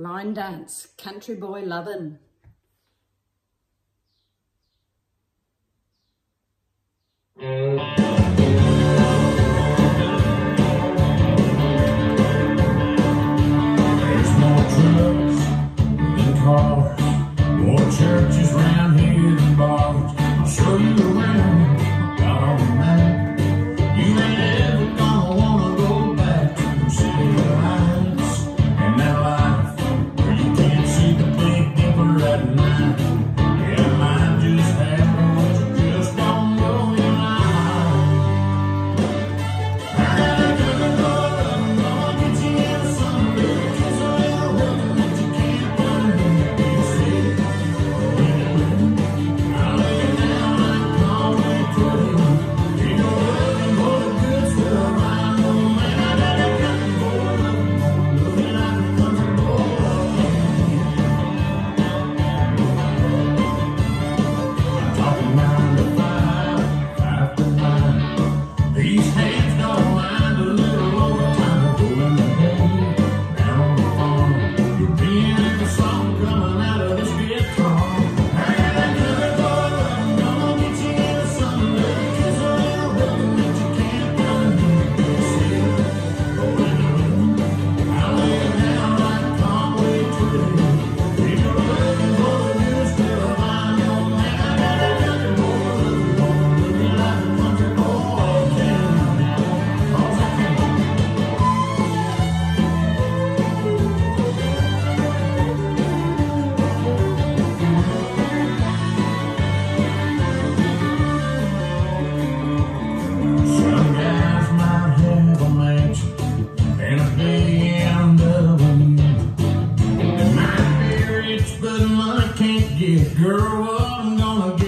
Line dance, country boy lovin'. Girl, I'm gonna get